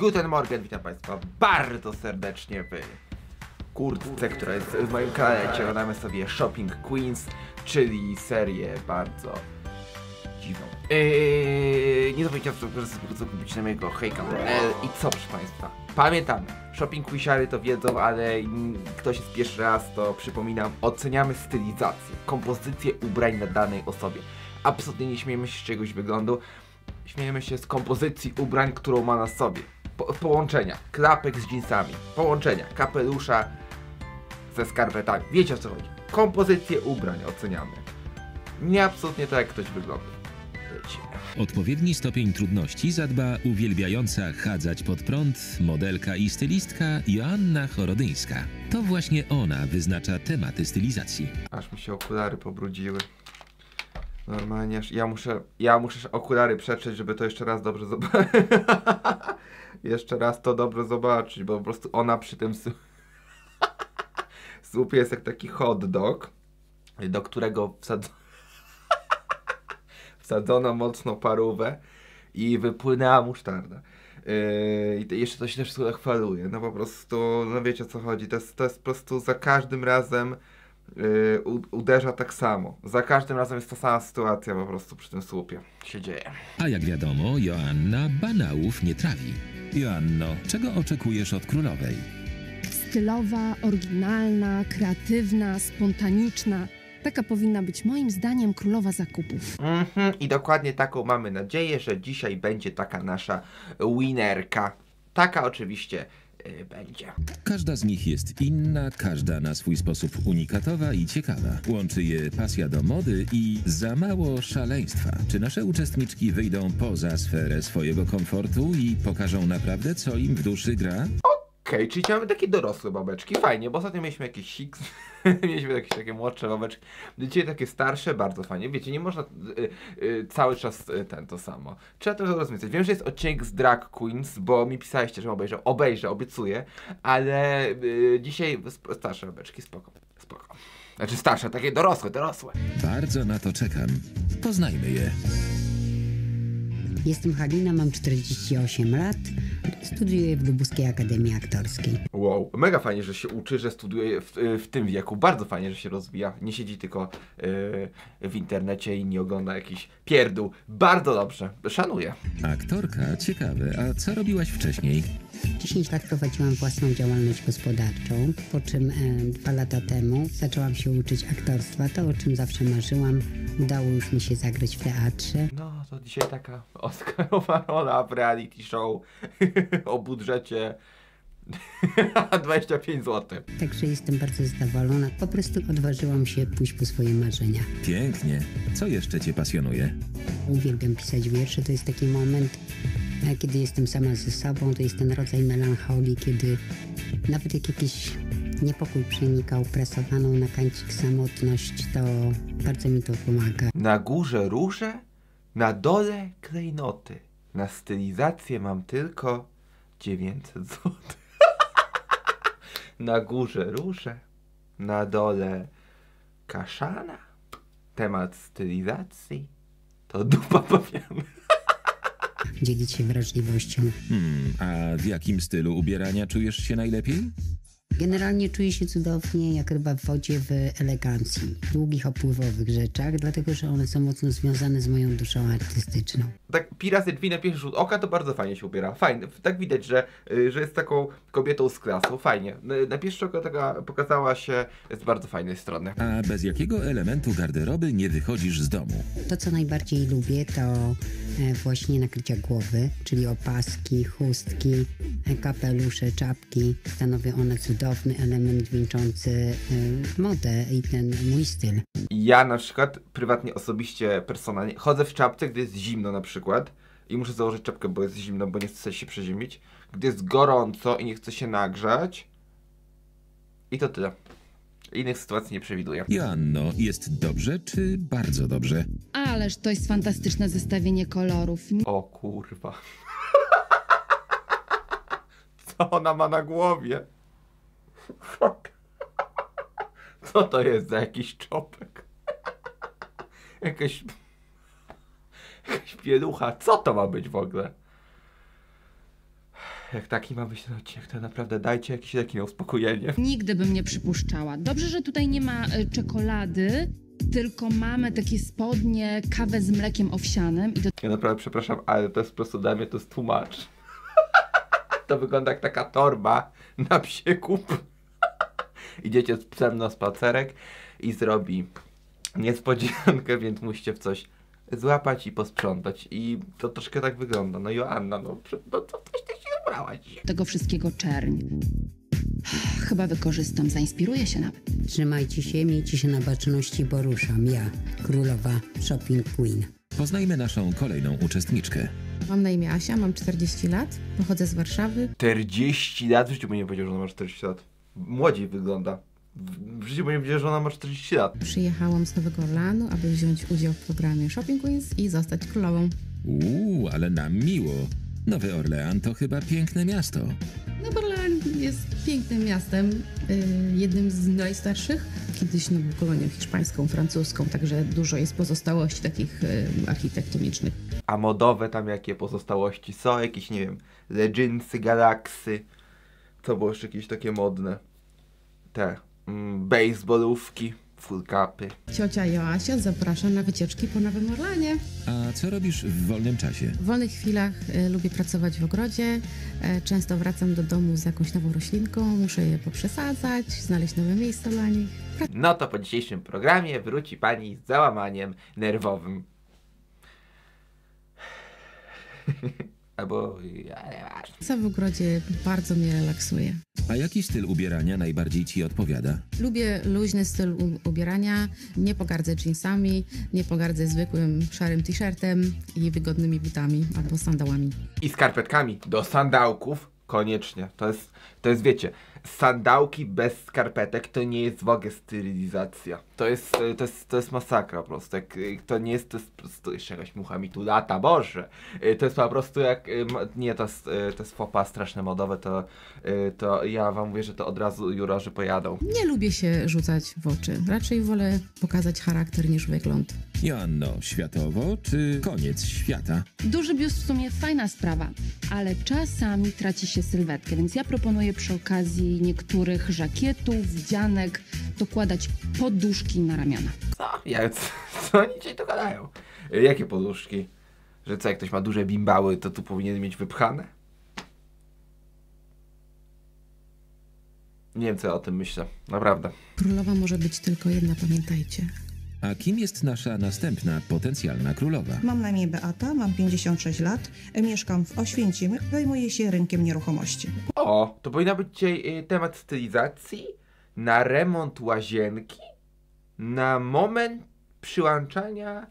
Guten Morgen, witam Państwa bardzo serdecznie w kurtce, która jest w moim kanale. Oglądamy sobie Shopping Queens, czyli serię bardzo dziwną. Eee, nie zapomnijcie o kupić na mojego hejka.pl i co proszę Państwa, pamiętamy, Shopping Queesiary to wiedzą, ale ktoś jest pierwszy raz, to przypominam, oceniamy stylizację, kompozycję ubrań na danej osobie. Absolutnie nie śmiejemy się z czegoś wyglądu, śmiejemy się z kompozycji ubrań, którą ma na sobie. Po, połączenia, klapek z jeansami, połączenia, kapelusza ze skarpetami. Wiecie o co chodzi. Kompozycję ubrań oceniamy. Nie absolutnie tak, jak ktoś wygląda. Lecimy. Odpowiedni stopień trudności zadba uwielbiająca chadzać pod prąd modelka i stylistka Joanna Chorodyńska. To właśnie ona wyznacza tematy stylizacji. Aż mi się okulary pobrudziły. Normalnie, ja muszę, ja muszę okulary przetrzeć, żeby to jeszcze raz dobrze zobaczyć. jeszcze raz to dobrze zobaczyć, bo po prostu ona przy tym słupie jest jak taki hot dog, do którego wsadzono, wsadzono mocno parówę i wypłynęła musztarda. Yy, jeszcze to się też faluje. No po prostu, no wiecie o co chodzi. To jest, to jest po prostu za każdym razem yy, u- uderza tak samo. Za każdym razem jest ta sama sytuacja po prostu przy tym słupie. Się dzieje. A jak wiadomo, Joanna banałów nie trawi. Joanno, czego oczekujesz od królowej? stylowa, oryginalna, kreatywna, spontaniczna. Taka powinna być moim zdaniem królowa zakupów. Mhm, i dokładnie taką mamy nadzieję, że dzisiaj będzie taka nasza winerka. Taka oczywiście yy, będzie. Każda z nich jest inna, każda na swój sposób unikatowa i ciekawa. Łączy je pasja do mody i za mało szaleństwa. Czy nasze uczestniczki wyjdą poza sferę swojego komfortu i pokażą naprawdę, co im w duszy gra? Okej, czyli mamy takie dorosłe babeczki, fajnie, bo ostatnio mieliśmy jakieś six, mieliśmy jakieś takie młodsze babeczki, dzisiaj takie starsze, bardzo fajnie, wiecie, nie można y, y, cały czas y, ten, to samo. Trzeba trochę rozmyśleć. Wiem, że jest odcinek z Drag Queens, bo mi pisaliście, że obejrzę, obejrzę, obiecuję, ale y, dzisiaj starsze babeczki, spoko, spoko. Znaczy starsze, takie dorosłe, dorosłe. Bardzo na to czekam. Poznajmy je. Jestem Halina, mam 48 lat, studiuję w Lubuskiej Akademii Aktorskiej. Wow, mega fajnie, że się uczy, że studiuje w, w tym wieku. Bardzo fajnie, że się rozwija. Nie siedzi tylko yy, w internecie i nie ogląda jakiś pierdół. Bardzo dobrze, szanuję. Aktorka, ciekawe, a co robiłaś wcześniej? 10 lat prowadziłam własną działalność gospodarczą, po czym e, dwa lata temu zaczęłam się uczyć aktorstwa, to o czym zawsze marzyłam. Udało już mi się zagrać w teatrze. No, to dzisiaj taka Oscarowa rola w reality show o budżecie 25 zł. Także jestem bardzo zadowolona. Po prostu odważyłam się pójść po swoje marzenia. Pięknie. Co jeszcze cię pasjonuje? Uwielbiam pisać wiersze. To jest taki moment, e, kiedy jestem sama ze sobą. To jest ten rodzaj melancholii, kiedy nawet jak jakiś niepokój przenika upresowaną na kancik samotność, to bardzo mi to pomaga. Na górze róże, na dole klejnoty. Na stylizację mam tylko 900 zł. na górze róże, na dole kaszana. Temat stylizacji to dupa pawiana. Dzielić się wrażliwością. Hmm, a w jakim stylu ubierania czujesz się najlepiej? Generalnie czuję się cudownie jak ryba w wodzie w elegancji, długich, opływowych rzeczach, dlatego że one są mocno związane z moją duszą artystyczną. Tak, Piracy drzwi na pierwszy rzut oka to bardzo fajnie się ubiera. Fajnie, tak widać, że, y, że jest taką kobietą z klasą. Fajnie. Na- Na pierwszy rzut oka taka pokazała się z bardzo fajnej strony. A bez jakiego elementu garderoby nie wychodzisz z domu? To, co najbardziej lubię, to e, właśnie nakrycia głowy, czyli opaski, chustki, e, kapelusze, czapki. Stanowią one cudowny element wieńczący e, modę i ten mój styl. Ja na przykład, prywatnie, osobiście, personalnie, chodzę w czapce, gdy jest zimno na przykład i muszę założyć czapkę, bo jest zimno, bo nie chcę się przeziemić. Gdy jest gorąco i nie chcę się nagrzać. I to tyle. Innych sytuacji nie przewiduję. Joanno, jest dobrze czy bardzo dobrze? Ależ to jest fantastyczne zestawienie kolorów. O kurwa. Co ona ma na głowie? Fuck. Co to jest za jakiś czopek? Jakaś... Jakaś pielucha. Co to ma być w ogóle? Jak taki ma być ten odcinek, to naprawdę dajcie jakieś takie na uspokojenie. Nigdy bym nie przypuszczała. Dobrze, że tutaj nie ma e, czekolady, tylko mamy takie spodnie, kawę z mlekiem owsianym i do Ja naprawdę przepraszam, ale to jest po prostu dla mnie to jest tłumacz. to wygląda jak taka torba na psie kup. Idziecie z psem na spacerek i zrobi niespodziankę, więc musicie w coś złapać i posprzątać. I to troszkę tak wygląda. No Joanna, no, no to coś ty się ubrałaś. tego wszystkiego czerń. Chyba wykorzystam, zainspiruję się nawet. Trzymajcie się, miejcie się na baczności, bo ruszam. Ja, królowa Shopping Queen. Poznajmy naszą kolejną uczestniczkę. Mam na imię Asia, mam 40 lat, pochodzę z Warszawy. 40 lat? W życiu by nie powiedział, że ona ma 40 lat. Młodziej wygląda. W życiu by nie powiedział, że ona ma 40 lat. Przyjechałam z Nowego Orleanu, aby wziąć udział w programie Shopping Queens i zostać królową. Uuu, ale nam miło. Nowy Orlean to chyba piękne miasto. Nowy Orlean jest pięknym miastem, y, jednym z najstarszych. Kiedyś no, był kolonią hiszpańską, francuską, także dużo jest pozostałości takich y, architektonicznych. A modowe tam jakie pozostałości są? Jakieś, nie wiem, Leginsy, Galaxy. Co było jeszcze jakieś takie modne? Te, mm, baseballówki, full capy. Ciocia Joasia zaprasza na wycieczki po Nowym Orleanie. A co robisz w wolnym czasie? W wolnych chwilach y, lubię pracować w ogrodzie. E, często wracam do domu z jakąś nową roślinką, muszę je poprzesadzać, znaleźć nowe miejsce dla nich. No to po dzisiejszym programie wróci pani z załamaniem nerwowym. Albo. Praca w ogrodzie bardzo mnie relaksuje. A jaki styl ubierania najbardziej ci odpowiada? Lubię luźny styl ubierania, nie pogardzę jeansami, nie pogardzę zwykłym szarym t-shirtem i wygodnymi butami albo sandałami. I skarpetkami do sandałków koniecznie. To jest, to jest wiecie, sandałki bez skarpetek to nie jest w ogóle stylizacja. To jest, e, to jest, to jest masakra po prostu. Jak, e, to nie jest, to jest po prostu jeszcze jakaś mucha mi tu lata, boże. E, To jest po prostu jak, nie, to jest, to jest fopa straszne modowe, to, to ja wam mówię, że to od razu jurorzy pojadą. Nie lubię się rzucać w oczy, raczej wolę pokazać charakter niż wygląd. Joanno, światowo czy koniec świata? Duży biust w sumie fajna sprawa, ale czasami traci się sylwetkę, więc ja proponuję przy okazji niektórych żakietów, wdzianek dokładać poduszki na ramiona. Co? Ja, co, co oni dzisiaj to gadają? Jakie poduszki? Że co, jak ktoś ma duże bimbały, to tu powinien mieć wypchane? Nie wiem, co ja o tym myślę. Naprawdę. Królowa może być tylko jedna, pamiętajcie. A kim jest nasza następna potencjalna królowa? Mam na imię Beata, mam 56 lat, mieszkam w Oświęcimiu, zajmuję się rynkiem nieruchomości. O, to powinna być dzisiaj y, temat stylizacji na remont łazienki, na moment przyłączania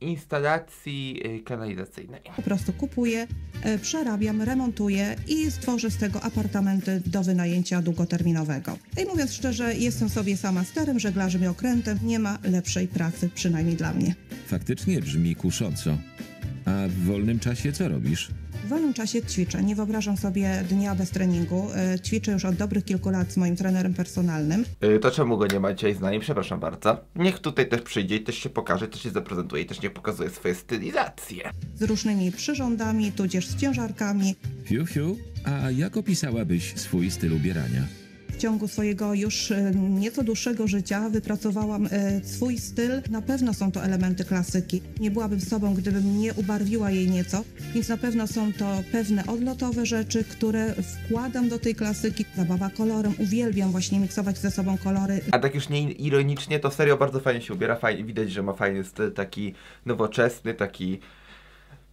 instalacji y, kanalizacyjnej. Po prostu kupuję, przerabiam, remontuję i stworzę z tego apartamenty do wynajęcia długoterminowego. I mówiąc szczerze, jestem sobie sama sterem, żeglarzem i okrętem, nie ma lepszej pracy, przynajmniej dla mnie. Faktycznie brzmi kusząco. A w wolnym czasie co robisz? W wolnym czasie ćwiczę, nie wyobrażam sobie dnia bez treningu. E, Ćwiczę już od dobrych kilku lat z moim trenerem personalnym. Y, to czemu go nie ma dzisiaj z nami? Przepraszam bardzo. Niech tutaj też przyjdzie i też się pokaże, też się zaprezentuje i też niech pokazuje swoje stylizacje. z różnymi przyrządami, tudzież z ciężarkami. Fiu, fiu. A jak opisałabyś swój styl ubierania? W ciągu swojego już e, nieco dłuższego życia wypracowałam e, swój styl. Na pewno są to elementy klasyki. Nie byłabym sobą, gdybym nie ubarwiła jej nieco, więc na pewno są to pewne odlotowe rzeczy, które wkładam do tej klasyki. Zabawa kolorem, uwielbiam właśnie miksować ze sobą kolory. A tak już nie ironicznie, to serio bardzo fajnie się ubiera. Fajnie, widać, że ma fajny styl, taki nowoczesny, taki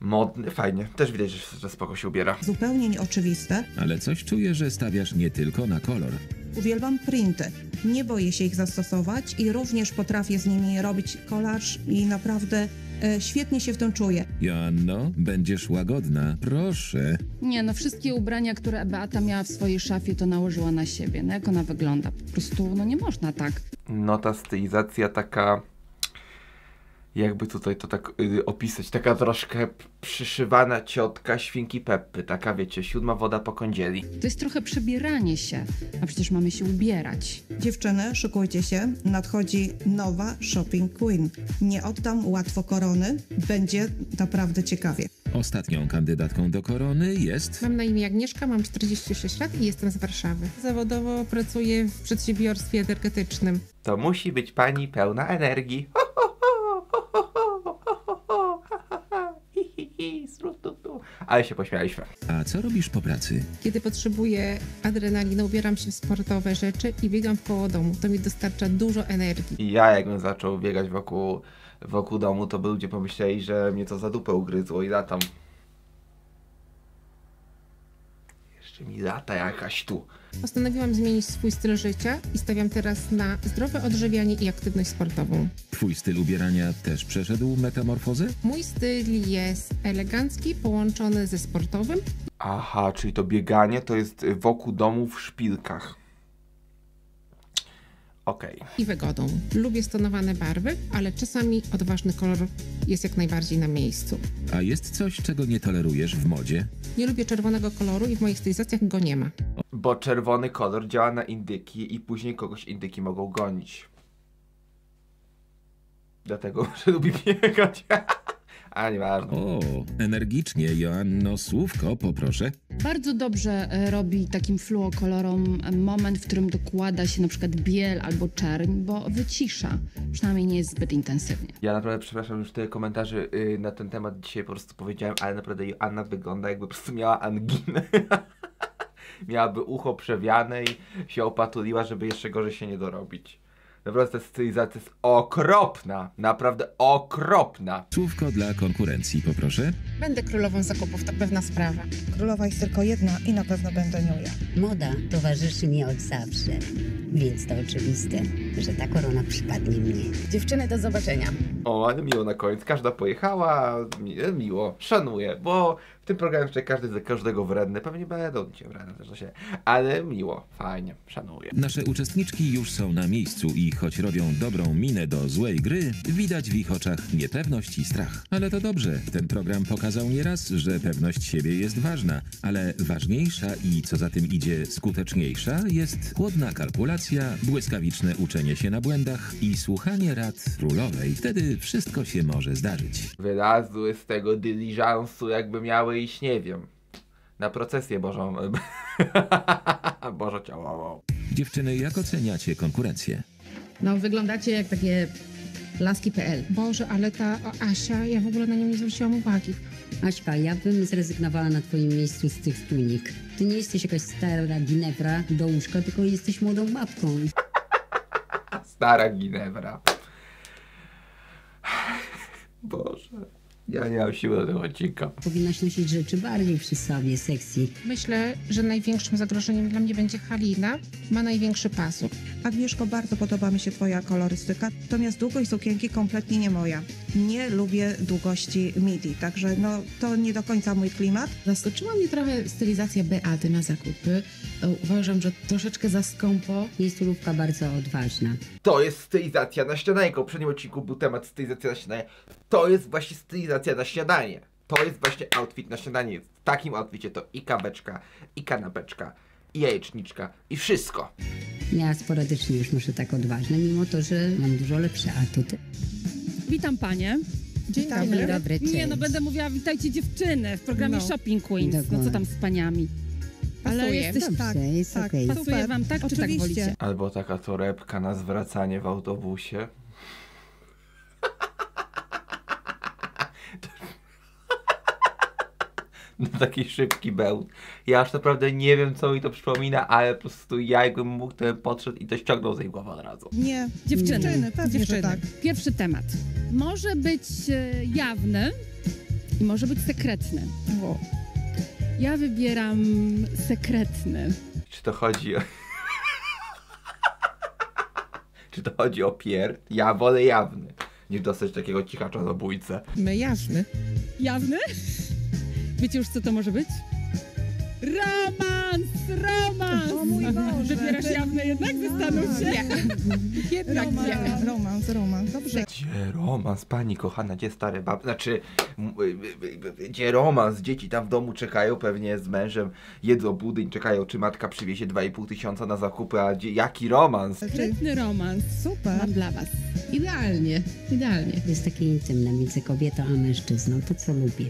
modny. Fajnie. Też widać, że, że spoko się ubiera. Zupełnie nieoczywiste. Ale coś czuję, że stawiasz nie tylko na kolor. Uwielbiam printy. Nie boję się ich zastosować i również potrafię z nimi robić kolaż i naprawdę e, świetnie się w tym czuję. Joanno, będziesz łagodna. Proszę. Nie, no wszystkie ubrania, które Beata miała w swojej szafie, to nałożyła na siebie. No jak ona wygląda? Po prostu, no nie można tak. No ta stylizacja taka... Jakby tutaj to tak y, opisać, taka troszkę przyszywana ciotka świnki Peppy, taka wiecie, siódma woda po kądzieli. To jest trochę przebieranie się, a przecież mamy się ubierać. Dziewczyny, szykujcie się, nadchodzi nowa Shopping Queen. Nie oddam łatwo korony, będzie naprawdę ciekawie. Ostatnią kandydatką do korony jest Mam na imię Agnieszka, mam 46 lat i jestem z Warszawy. Zawodowo pracuję w przedsiębiorstwie energetycznym. To musi być pani pełna energii. Ale się pośmialiśmy. A co robisz po pracy? Kiedy potrzebuję adrenaliny, ubieram się w sportowe rzeczy i biegam w koło domu. To mi dostarcza dużo energii. I ja jakbym zaczął biegać wokół, wokół domu, to by ludzie pomyśleli, że mnie to za dupę ugryzło i latam. Jeszcze mi lata jakaś tu. Postanowiłam zmienić swój styl życia i stawiam teraz na zdrowe odżywianie i aktywność sportową. Twój styl ubierania też przeszedł metamorfozę? Mój styl jest elegancki, połączony ze sportowym Aha, czyli to bieganie to jest wokół domu w szpilkach. Okej. i wygodą. Lubię stonowane barwy, ale czasami odważny kolor jest jak najbardziej na miejscu. A jest coś, czego nie tolerujesz w modzie? Nie lubię czerwonego koloru i w moich stylizacjach go nie ma. Bo czerwony kolor działa na indyki i później kogoś indyki mogą gonić. Dlatego, że lubi biegać. A nieważne. O, energicznie, Joanno, słówko poproszę. Bardzo dobrze e, robi takim fluokolorom moment, w którym dokłada się na przykład biel albo czerń, bo wycisza. Przynajmniej nie jest zbyt intensywnie. Ja naprawdę przepraszam, już tyle komentarzy y, na ten temat dzisiaj po prostu powiedziałem, ale naprawdę Joanna wygląda jakby po prostu miała anginę. Miałaby ucho przewiane i się opatuliła, żeby jeszcze gorzej się nie dorobić. Naprawdę ta stylizacja jest okropna. Naprawdę okropna. Słówko dla konkurencji poproszę. Będę królową zakupów, to pewna sprawa. Królowa jest tylko jedna i na pewno będę nią ja. Moda towarzyszy mi od zawsze, więc to oczywiste, że ta korona przypadnie mnie. Dziewczyny, do zobaczenia. O, ale miło na koniec. Każda pojechała, mi- miło, szanuję, bo w tym programie jeszcze każdy za każdego wredny. Pewnie będą dzisiaj wredne też to się, ale miło, fajnie, szanuję. Nasze uczestniczki już są na miejscu i choć robią dobrą minę do złej gry, widać w ich oczach niepewność i strach. Ale to dobrze, ten program pokazał nieraz, że pewność siebie jest ważna, ale ważniejsza i co za tym idzie skuteczniejsza jest chłodna kalkulacja, błyskawiczne uczenie się na błędach i słuchanie rad królowej. Wtedy wszystko się może zdarzyć. Wylazły z tego dyliżansu, jakby miały iść, nie wiem, na procesję Bożą. Bożo ciałową. Dziewczyny, jak oceniacie konkurencję? No, wyglądacie jak takie laski.pl. Boże, ale ta Asia, ja w ogóle na nią nie zwróciłam uwagi. Aśka, ja bym zrezygnowała na twoim miejscu z tych tunik. Ty nie jesteś jakaś stara ginewra do łóżka, tylko jesteś młodą babką. Stara Ginewra. Boże, ja nie mam siły do tego odcinka. Powinnaś nosić rzeczy bardziej przy sobie, sexy. Myślę, że największym zagrożeniem dla mnie będzie Halina. Ma największy pasur. Agnieszko, bardzo podoba mi się Twoja kolorystyka, natomiast długość sukienki kompletnie nie moja. Nie lubię długości midi, także no, to nie do końca mój klimat. Zaskoczyła mnie trochę stylizacja Beaty na zakupy. E, Uważam, że troszeczkę za skąpo. Jest turówka bardzo odważna. To jest stylizacja na śniadanie. W poprzednim odcinku był temat stylizacja na śniadanie. To jest właśnie stylizacja na śniadanie. To jest właśnie outfit na śniadanie. W takim outficie to i kaweczka, i kanapeczka, i jajeczniczka, i wszystko. Ja sporadycznie już noszę tak odważne, mimo to, że mam dużo lepsze atuty. Witam panie. Dzień dobry. Dzień dobry, Nie, no będę mówiła witajcie dziewczyny w programie No. Shopping Queens. No co tam z paniami? Ale Pasuje. jesteś... Dobrze, tak, jest tak. okej. Pasuje Super. wam tak, czy tak Oczywiście. wolicie? Albo taka torebka na zwracanie w autobusie. No taki szybki bełt. Ja aż naprawdę nie wiem co mi to przypomina, ale po prostu ja jakbym mógł, to bym podszedł i to ściągnął z jej głowy od razu. Nie, Dziewczyny. dziewczyny, pewnie, że Dziewczyny. tak. Pierwszy temat. Może być e, jawny i może być sekretny. Ja wybieram sekretny. Czy to chodzi o... Czy to chodzi o pierd? Ja wolę jawny, niż dostać takiego cichacza zabójcę. My jasny. Jawny? Wiecie już co to może być? Romans! Romans! O mój Boże. Wybierasz jawne jednak? Zastanów się. Jednak Romans, nie. romans, romans, dobrze. Gdzie romans, pani kochana, gdzie stare bab... Znaczy, y, y, y, gdzie romans, dzieci tam w domu czekają pewnie z mężem, jedzą budyń, czekają czy matka przywiezie 2,5 tysiąca na zakupy, a gdzie, jaki romans? Sprytny romans. Super. Mam dla was. Idealnie, idealnie. Jest takie intymne między kobietą a mężczyzną, to co lubię.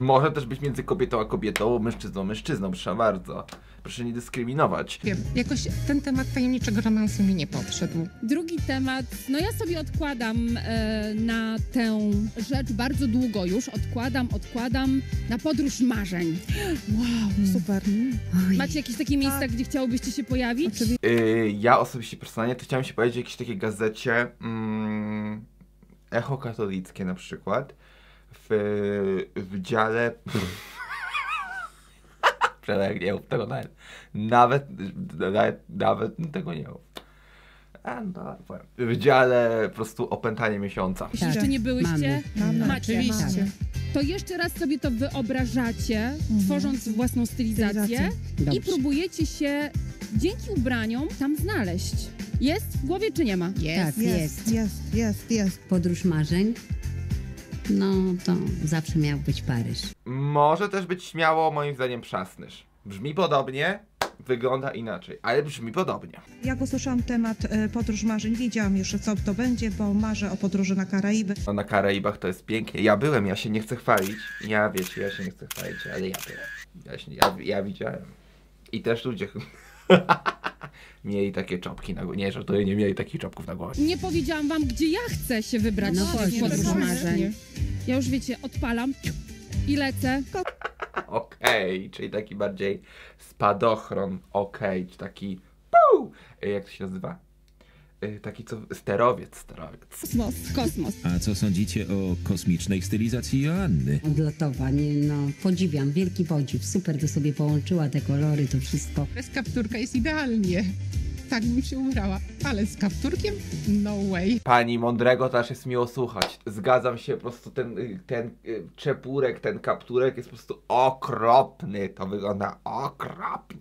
Może też być między kobietą a kobietą, mężczyzną a mężczyzną, proszę bardzo. Proszę nie dyskryminować. Wiem, jakoś ten temat tajemniczego romansu mi nie podszedł. Drugi temat, no ja sobie odkładam e, na tę rzecz bardzo długo już. Odkładam, odkładam na podróż marzeń. Wow, super. Oj, Macie jakieś takie miejsca, gdzie chciałobyście się pojawić? Oczywiście. Y, ja osobiście personalnie to chciałem się powiedzieć w jakiejś takiej gazecie mm, Echo Katolickie na przykład w, w dziale Przemek nie mów tego nawet nawet, nawet, nawet tego nie mów. A, no, powiem. W dziale po prostu opętanie miesiąca. Jeśli Tak, jeszcze nie byłyście, mamy. Mamy. macie. Oczywiście. To jeszcze raz sobie to wyobrażacie, tworząc własną stylizację i próbujecie się dzięki ubraniom tam znaleźć. Jest w głowie czy nie ma? Tak, Jest, jest. jest, jest, jest. Podróż marzeń, no to zawsze miał być Paryż. Może też być śmiało moim zdaniem Przasnysz. Brzmi podobnie, wygląda inaczej, ale brzmi podobnie. Jak usłyszałam temat e, podróż marzeń, wiedziałam już, co to będzie, bo marzę o podróży na Karaiby. No na Karaibach to jest pięknie. Ja byłem, ja się nie chcę chwalić. Ja wiecie, ja się nie chcę chwalić, ale ja byłem. Ja, się, ja, ja widziałem. I też ludzie mieli takie czopki na głowie. Nie, że to nie mieli takich czopków na głowie. Nie powiedziałam wam, gdzie ja chcę się wybrać No właśnie, podróż marzeń. Ja już wiecie, odpalam i lecę. Okej, czyli taki bardziej spadochron. Okej, czy taki. Puu! Y, Jak to się nazywa? Y, Taki co. Sterowiec, sterowiec. Kosmos, kosmos. A co sądzicie o kosmicznej stylizacji Joanny? Odlotowa, nie, no podziwiam, wielki podziw. Super to sobie połączyła te kolory, to wszystko. Bez kapturka jest idealnie. Tak bym się ubrała, ale z kapturkiem? No way. Pani Mądrego też jest miło słuchać. Zgadzam się, po prostu ten, y, ten y, czepurek, ten kapturek jest po prostu okropny. To wygląda okropnie.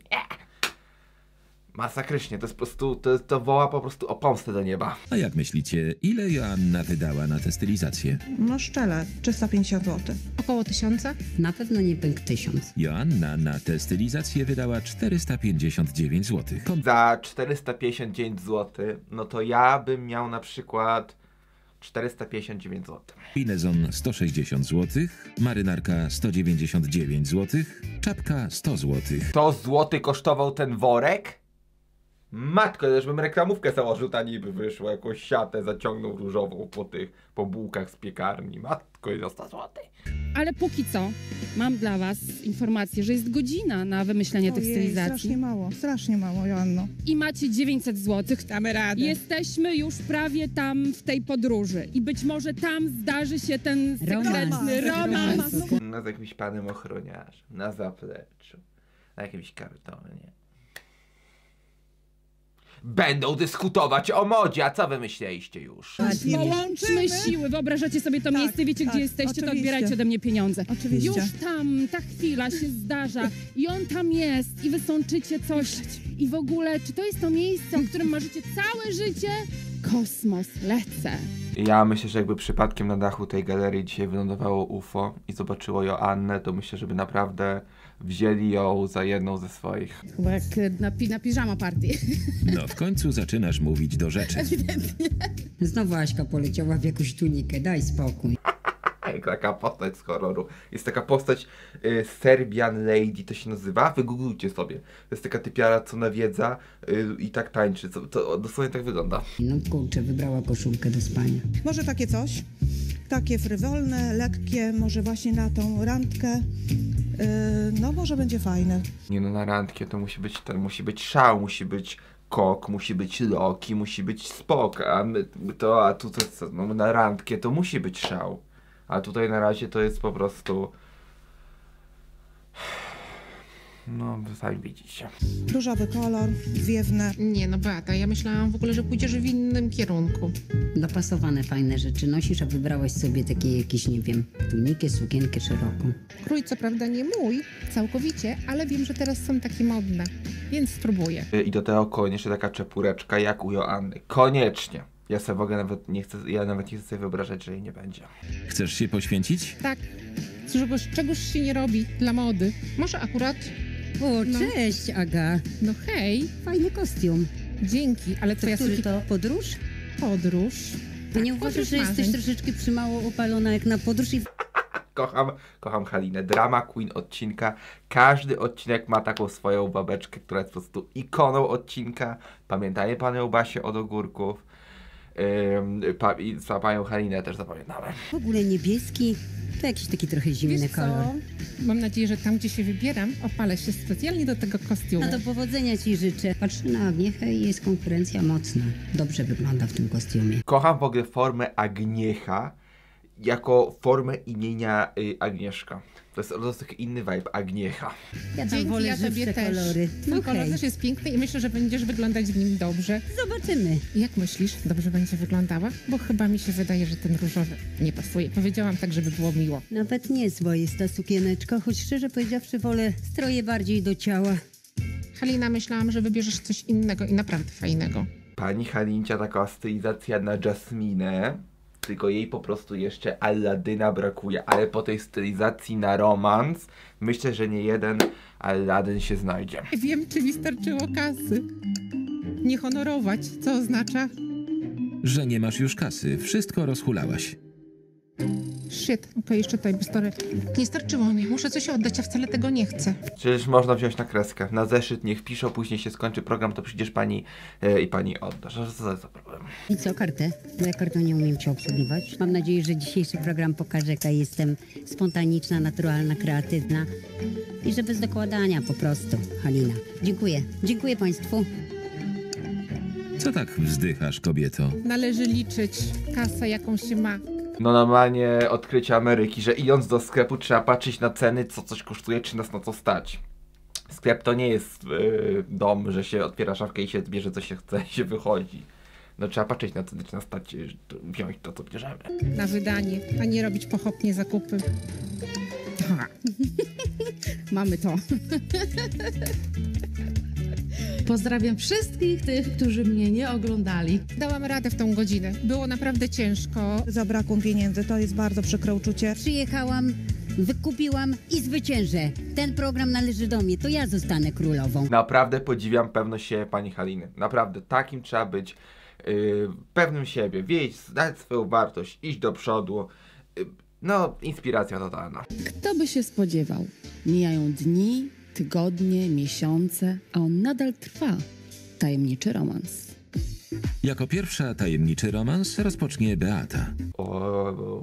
Masakrycznie, to jest po prostu, to, to woła po prostu o pomstę do nieba. A jak myślicie, ile Joanna wydała na tę stylizację? No szczele, 350 zł. Około tysiąca? Na pewno nie pęk tysiąc. Joanna na tę stylizację wydała 459 zł. Za 459 zł, no to ja bym miał na przykład 459 zł. Kombinezon 160 zł, marynarka 199 zł, czapka 100 zł. 100 zł kosztował ten worek? Matko, też bym reklamówkę założył, ta niby wyszło, jakąś siatę zaciągnął różową po tych, po bułkach z piekarni. Matko, i za 100 zł. Ale póki co mam dla was informację, że jest godzina na wymyślenie tych Ojej, stylizacji. strasznie mało, strasznie mało, Joanno. I macie 900 zł. Damy radę. Jesteśmy już prawie tam w tej podróży i być może tam zdarzy się ten sekretny Romans. romans. No z jakimś panem ochroniarzem, na zapleczu, na jakimś kartonie. Będą dyskutować o modzie, a co wy myśleliście już? Połączmy siły, wyobrażacie sobie to Tak, miejsce, wiecie tak, gdzie jesteście, to oczywiście. odbierajcie ode mnie pieniądze. Oczywiście. Już tam ta chwila się zdarza i on tam jest i wy sączycie coś i w ogóle, czy to jest to miejsce, o którym marzycie całe życie? Kosmos, lecę. Ja myślę, że jakby przypadkiem na dachu tej galerii dzisiaj wylądowało UFO i zobaczyło Joannę, to myślę, żeby naprawdę wzięli ją za jedną ze swoich. Chyba jak na, pi- na piżama party. No w końcu zaczynasz mówić do rzeczy. Znowu Aśka poleciała w jakąś tunikę, daj spokój. Taka postać z horroru. Jest taka postać y, Serbian Lady, to się nazywa. Wygooglujcie sobie. To jest taka typiara, co nawiedza y, i tak tańczy. To, to dosłownie tak wygląda. No kurczę, wybrała koszulkę do spania. Może takie coś, takie frywolne, lekkie, może właśnie na tą randkę. Yy, no może będzie fajne. Nie no, na randkę to musi być, to musi być szał, musi być kok, musi być loki, musi być spok, a my, to, a tu to, co, no na randkę to musi być szał. A tutaj na razie to jest po prostu... No, sami widzicie. Różowy kolor, zwiewne. Nie no Beata, ja myślałam w ogóle, że pójdziesz w innym kierunku. Dopasowane fajne rzeczy nosisz, a wybrałaś sobie takie jakieś, nie wiem, tunikę, sukienkę szeroką. Krój co prawda nie mój, całkowicie, ale wiem, że teraz są takie modne, więc spróbuję. Y, I do tego koniecznie taka czepureczka jak u Joanny. Koniecznie. Ja sobie w ogóle nawet nie chcę, ja nawet nie chcę sobie wyobrażać, że jej nie będzie. Chcesz się poświęcić? Tak, czegoś, czegoś się nie robi dla mody. Może akurat, O, No. cześć, Aga. no hej, Fajny kostium. dzięki, ale twoja Który suki... to podróż? podróż. To nie Tak, uważasz, podróż że jesteś marzeń. troszeczkę przymało opalona jak na podróż i Kocham, kocham Halinę. Drama Queen odcinka. Każdy odcinek ma taką swoją babeczkę, która jest po prostu ikoną odcinka. Pamiętacie panią Basię od ogórków. Ym, pa, I za panią Halinę też zapamiętałem. w ogóle niebieski to jakiś taki trochę zimny Wiesz kolor. co? Mam nadzieję, że tam, gdzie się wybieram, opalę się specjalnie do tego kostiumu. No to powodzenia ci życzę. Patrzę na Agniechę i jest konkurencja mocna. Dobrze wygląda w tym kostiumie. Kocham w ogóle formę Agniecha jako formę imienia y, Agnieszka. To jest, to jest taki inny vibe, Agniecha. Ja tam Dzięki, wolę ja tobie też. kolory. Ten No kolor też jest piękny i myślę, że będziesz wyglądać w nim dobrze. zobaczymy. Jak myślisz, dobrze będzie wyglądała? Bo chyba mi się wydaje, że ten różowy nie pasuje. Powiedziałam tak, żeby było miło. Nawet nie zła jest ta sukieneczka, choć szczerze powiedziawszy wolę stroje bardziej do ciała. Halina, myślałam, że wybierzesz coś innego i naprawdę fajnego. Pani Halincia taka stylizacja na Jasminę, tylko jej po prostu jeszcze Alladyna brakuje, ale po tej stylizacji na romans myślę, że nie jeden Aladdin się znajdzie. Wiem, czy mi starczyło kasy. Nie honorować, co oznacza? Że nie masz już kasy, wszystko rozhulałaś. Shit, okej, jeszcze tutaj story. Nie starczyło mi, muszę coś oddać, a wcale tego nie chcę. Przecież można wziąć na kreskę, na zeszyt niech piszą, później się skończy program, to przyjdziesz pani e, i pani oddasz. Co za problem? I co, kartę? Bo ja kartą nie umiem cię obsługiwać. Mam nadzieję, że dzisiejszy program pokaże, jaka jestem spontaniczna, naturalna, kreatywna i że bez dokładania po prostu. Halina. Dziękuję. Dziękuję Państwu. Co tak wzdychasz, kobieto? Należy liczyć kasę, jaką się ma. No normalnie odkrycie Ameryki, że idąc do sklepu trzeba patrzeć na ceny, co coś kosztuje, czy nas na to stać. Sklep to nie jest yy, dom, że się otwiera szafkę i się bierze co się chce i się wychodzi. No trzeba patrzeć na ceny, czy nas stać wziąć to, co bierzemy. Na wydanie, a nie robić pochopnie zakupy. Ha. Mamy to. Pozdrawiam wszystkich tych, którzy mnie nie oglądali. Dałam radę w tą godzinę. Było naprawdę ciężko. Zabrakło pieniędzy, to jest bardzo przykre uczucie. Przyjechałam, wykupiłam i zwyciężę. Ten program należy do mnie, to ja zostanę królową. Naprawdę podziwiam pewność siebie pani Haliny. Naprawdę takim trzeba być yy, pewnym siebie, wiedzieć, znać swoją wartość, iść do przodu. Yy, no, inspiracja totalna. Kto by się spodziewał? Mijają dni, tygodnie, miesiące, a on nadal trwa. Tajemniczy romans. Jako pierwsza tajemniczy romans rozpocznie Beata. O,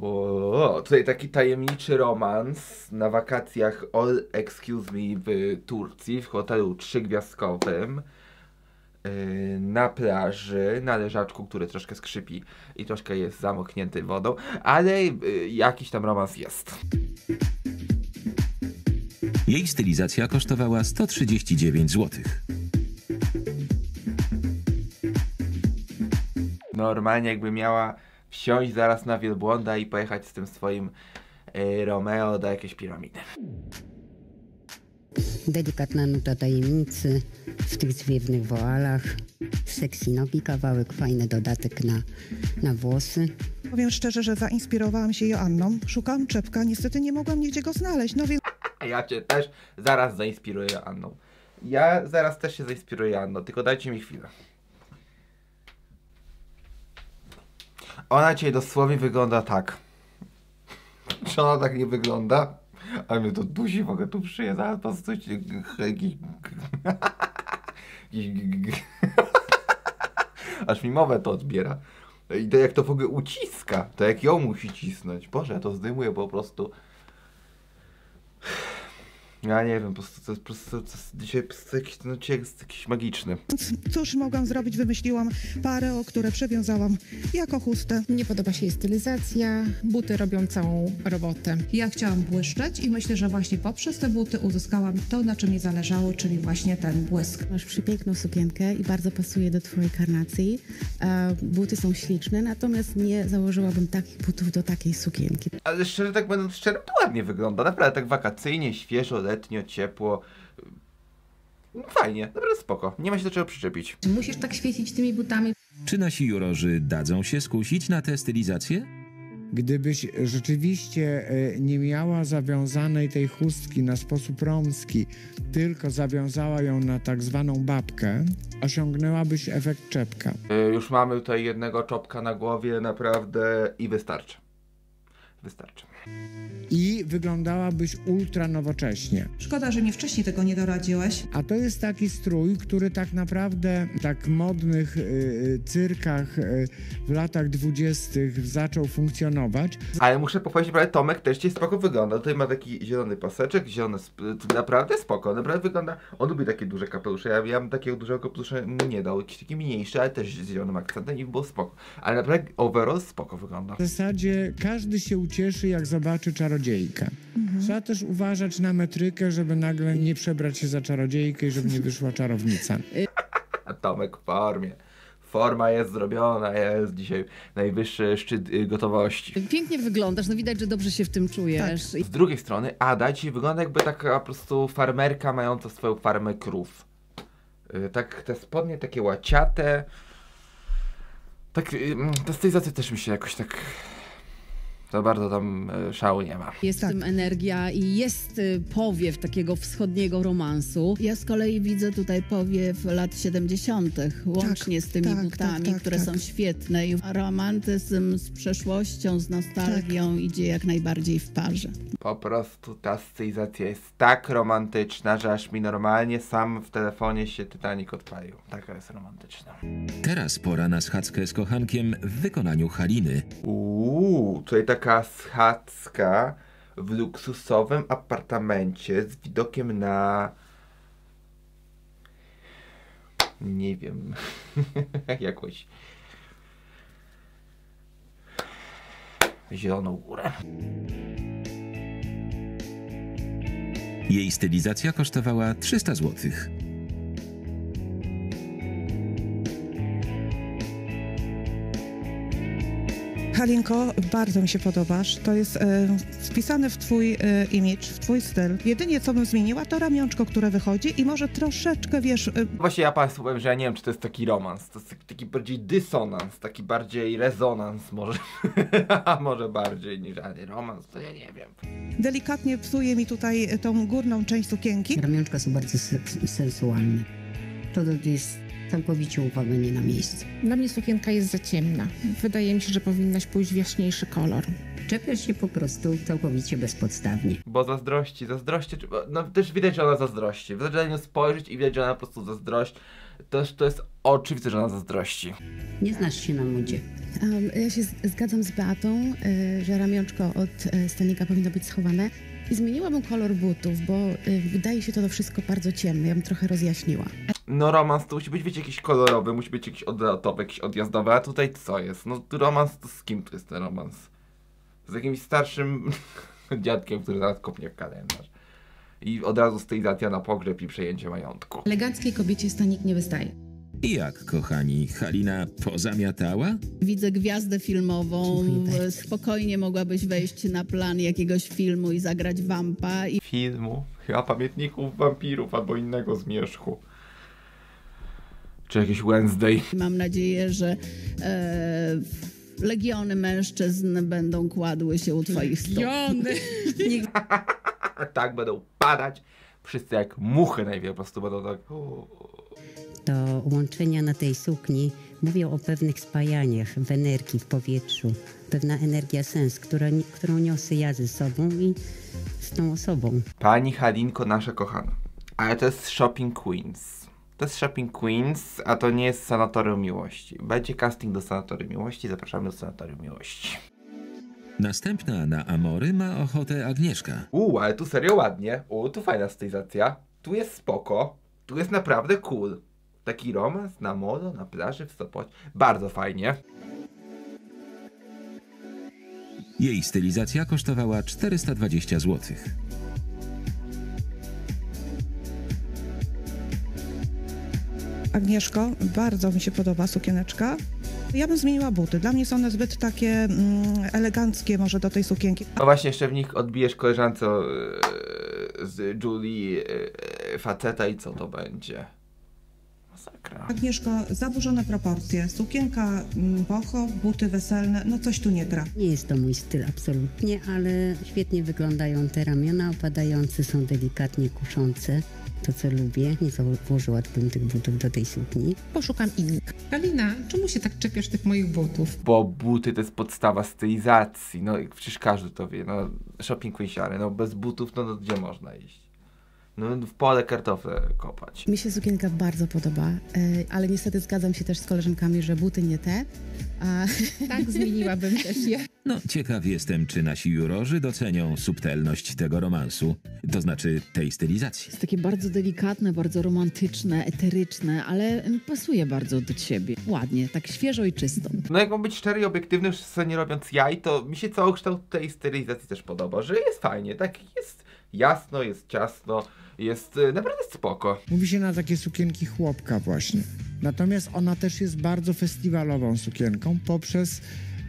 o, o, tutaj taki tajemniczy romans na wakacjach All Excuse Me w Turcji, w hotelu trzygwiazdkowym. Yy, na plaży, na leżaczku, który troszkę skrzypi i troszkę jest zamoknięty wodą, ale yy, jakiś tam romans jest. Jej stylizacja kosztowała 139 zł. Normalnie jakby miała wsiąść zaraz na wielbłąda i pojechać z tym swoim yy, Romeo do jakiejś piramidy. Delikatna nuta tajemnicy w tych zwiewnych woalach. Sexy nogi, kawałek, fajny dodatek na, na włosy. Powiem szczerze, że zainspirowałam się Joanną. Szukałam czepka, niestety nie mogłam nigdzie go znaleźć, no więc A ja cię też zaraz zainspiruję Anną. Ja zaraz też się zainspiruję Anną, tylko dajcie mi chwilę. Ona dzisiaj dosłownie wygląda tak. Czy ona tak nie wygląda? Ale mnie to dusi, mogę tu przyje, zaraz po jakiś- Aż mi mowę to odbiera. I to jak to w ogóle uciska, to jak ją musi cisnąć. Boże, to zdejmuję po prostu. Ja nie wiem, po prostu to jest po prostu to jest dzisiaj po prostu jakiś odcinek jest jakiś magiczny. Cóż mogłam zrobić? Wymyśliłam parę, o które przywiązałam jako chustę. Nie podoba się jej stylizacja, buty robią całą robotę. Ja chciałam błyszczeć i myślę, że właśnie poprzez te buty uzyskałam to, na czym mi zależało, czyli właśnie ten błysk. Masz przepiękną sukienkę i bardzo pasuje do twojej karnacji. E, buty są śliczne, natomiast nie założyłabym takich butów do takiej sukienki. Ale szczerze tak będąc szczerym, to ładnie wygląda. Naprawdę tak wakacyjnie, świeżo, letnio, ciepło. No, fajnie, naprawdę spoko. Nie ma się do czego przyczepić. Czy musisz tak świecić tymi butami? Czy nasi jurorzy dadzą się skusić na tę stylizację? Gdybyś rzeczywiście e, nie miała zawiązanej tej chustki na sposób romski, tylko zawiązała ją na tak zwaną babkę, osiągnęłabyś efekt czepka. Y, Już mamy tutaj jednego czopka na głowie, naprawdę i wystarczy. Wystarczy. I wyglądałabyś ultra nowocześnie. Szkoda, że mi wcześniej tego nie doradziłeś. A to jest taki strój, który tak naprawdę w tak modnych y, cyrkach y, w latach dwudziestych zaczął funkcjonować. Ale muszę pochwalić, że Tomek też ci spoko wygląda. Tutaj ma taki zielony paseczek, zielony, sp- naprawdę spoko, naprawdę wygląda. On lubi takie duże kapelusze. Ja, ja bym takiego dużego kapelusza mu nie dał. Jakiś taki mniejszy, ale też z zielonym akcentem i było spoko. Ale naprawdę overall spoko wygląda. W zasadzie każdy się ucieszy, jak zobaczy czarodziejkę. Trzeba też uważać na metrykę, żeby nagle nie przebrać się za czarodziejkę i żeby nie wyszła czarownica. Tomek w formie. Forma jest zrobiona, jest dzisiaj najwyższy szczyt y, gotowości. Pięknie wyglądasz, no widać, że dobrze się w tym czujesz. Z drugiej strony Ada dzisiaj wygląda jakby taka po prostu farmerka mająca swoją farmę krów. Y, Tak, te spodnie takie łaciate. Tak, y, mm, ta stylizacja też mi się jakoś tak... To bardzo tam y, szału nie ma. Jest w tym energia i jest y, powiew takiego wschodniego romansu. Ja z kolei widzę tutaj powiew lat 70., łącznie z tymi tak, butami, tak, tak, które tak. są świetne. I romantyzm z przeszłością, z nostalgią idzie jak najbardziej w parze. Po prostu ta stylizacja jest tak romantyczna, że aż mi normalnie sam w telefonie się Titanic odpalił. Taka jest romantyczna. Teraz pora na schadzkę z kochankiem w wykonaniu Haliny. Uuu, tutaj taka schadzka w luksusowym apartamencie z widokiem na... Nie wiem. Jakąś... Zieloną górę. Jej stylizacja kosztowała 300 złotych. Halinko, bardzo mi się podobasz. To jest e, wpisane w twój e, image, w twój styl. Jedynie co bym zmieniła, to ramionczko, które wychodzi i może troszeczkę, wiesz, e, Właśnie ja Państwu powiem, że ja nie wiem, czy to jest taki romans. To jest taki, bardziej dysonans, taki bardziej rezonans może. A może bardziej niż ani romans, to ja nie wiem. delikatnie psuje mi tutaj tą górną część sukienki. Ramionczka są bardzo se- sensualne. To, to jest całkowicie uwaga nie na miejscu. Dla mnie sukienka jest za ciemna. Wydaje mi się, że powinnaś pójść w jaśniejszy kolor. Czepiasz się po prostu całkowicie bezpodstawnie. Bo zazdrości, zazdrości, czy- no też widać, że ona zazdrości. Wystarczy na nią spojrzeć i widać, że ona po prostu zazdrości. Też to jest oczywiste, że ona zazdrości. Nie znasz się na modzie. Um, ja się zgadzam z Beatą, y, że ramionczko od y, stanika powinno być schowane. I zmieniłabym kolor butów, bo y, wydaje się to wszystko bardzo ciemne. Ja bym trochę rozjaśniła. No romans to musi być, wiecie, jakiś kolorowy, musi być jakiś odlotowy, jakiś odjazdowy, a tutaj co jest? No romans, to z kim to jest ten romans? Z jakimś starszym dziadkiem, który zaraz kopnie w kalendarz. I od razu stylizacja na pogrzeb i przejęcie majątku. Eleganckiej kobiecie stanik nie wystaje. I jak, kochani, Halina pozamiatała? Widzę gwiazdę filmową, Dziękuję bardzo. spokojnie mogłabyś wejść na plan jakiegoś filmu i zagrać wampa i Filmu, chyba pamiętników wampirów albo innego zmierzchu. Czy jakiś Wednesday. mam nadzieję, że e, legiony mężczyzn będą kładły się u twoich stóp. Jony! tak będą padać. Wszyscy jak muchy najpierw po prostu będą tak... To łączenia na tej sukni mówią o pewnych spajaniach w energii, w powietrzu. Pewna energia sens, która, którą niosę ja ze sobą i z tą osobą. Pani Halinko, nasza kochana. Ale to jest Shopping Queens. To jest Shopping Queens, a to nie jest Sanatorium Miłości. Będzie casting do Sanatorium Miłości, zapraszamy do Sanatorium Miłości. Następna na Amory ma ochotę Agnieszka. Uuu, ale tu serio ładnie. U, tu fajna stylizacja. Tu jest spoko. Tu jest naprawdę cool. Taki romans na modo, na plaży w Sopocie. Bardzo fajnie. Jej stylizacja kosztowała 420 zł. Agnieszko, bardzo mi się podoba sukieneczka. Ja bym zmieniła buty. Dla mnie są one zbyt takie mm, eleganckie może do tej sukienki. No właśnie, jeszcze w nich odbijesz koleżance e, z Julie e, faceta i co to będzie? Masakra. Agnieszko, zaburzone proporcje. Sukienka mm, boho, buty weselne, no coś tu nie gra. Nie jest to mój styl absolutnie, ale świetnie wyglądają te ramiona opadające, są delikatnie kuszące. To, co lubię, nie założyłabym tych butów do tej sukni. Poszukam innych. Kalina, czemu się tak czepiasz tych moich butów? Bo buty to jest podstawa stylizacji. No i przecież każdy to wie. No, shopping queensiary, no bez butów, no, no gdzie można iść? No w pole kartofle kopać. Mi się sukienka bardzo podoba, e, ale niestety zgadzam się też z koleżankami, że buty nie te. A Tak zmieniłabym też je. No, ciekaw jestem, czy nasi jurorzy docenią subtelność tego romansu, to znaczy tej stylizacji. jest takie bardzo delikatne, bardzo romantyczne, eteryczne, ale mm, pasuje bardzo do ciebie. Ładnie, tak świeżo i czysto. No jak mam być szczery i obiektywny, nie robiąc jaj, to mi się cały kształt tej stylizacji też podoba, że jest fajnie, tak jest jasno, jest ciasno, jest y, naprawdę spoko. Mówi się na takie sukienki chłopka właśnie. Natomiast ona też jest bardzo festiwalową sukienką poprzez